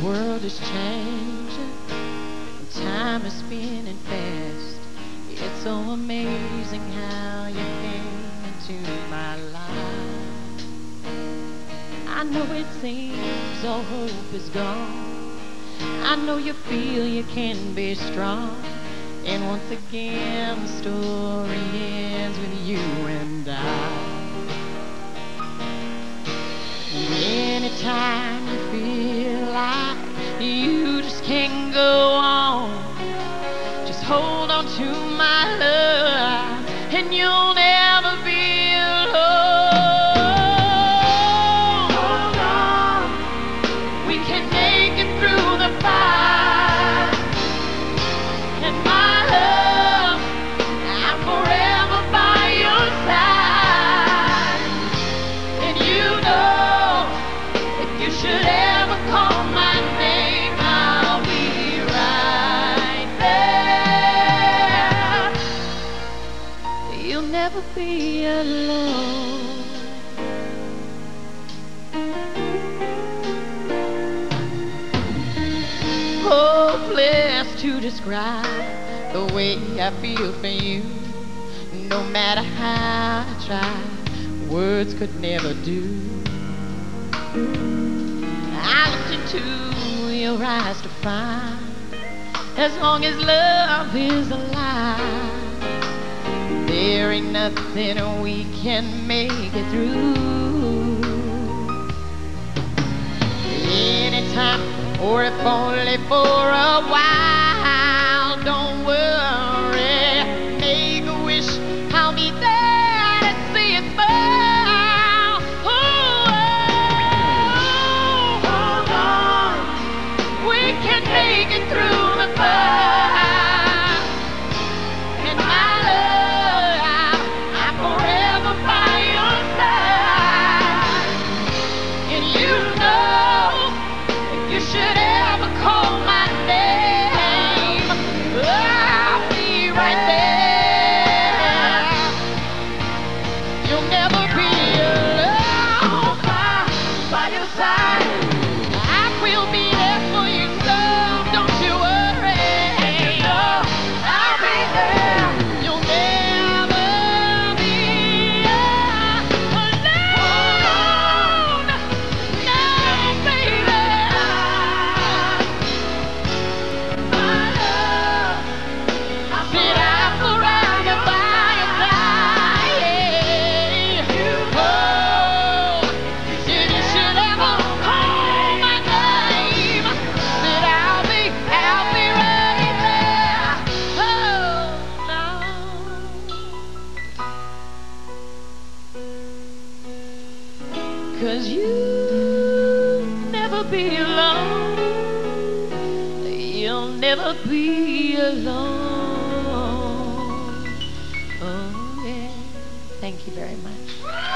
The world is changing, and time is spinning fast. It's so amazing how you came into my life. I know it seems all hope is gone. I know you feel you can be strong. And once again, the story ends with you and I. Anytime to Be alone. hopeless to describe the way I feel for you. No matter how I try, words could never do. I looked into your eyes to find, as long as love is alive, there ain't nothing we can make it through anytime or if only for a while. Side. I will be Cause you'll never be alone. You'll never be alone. Oh, yeah. Thank you very much.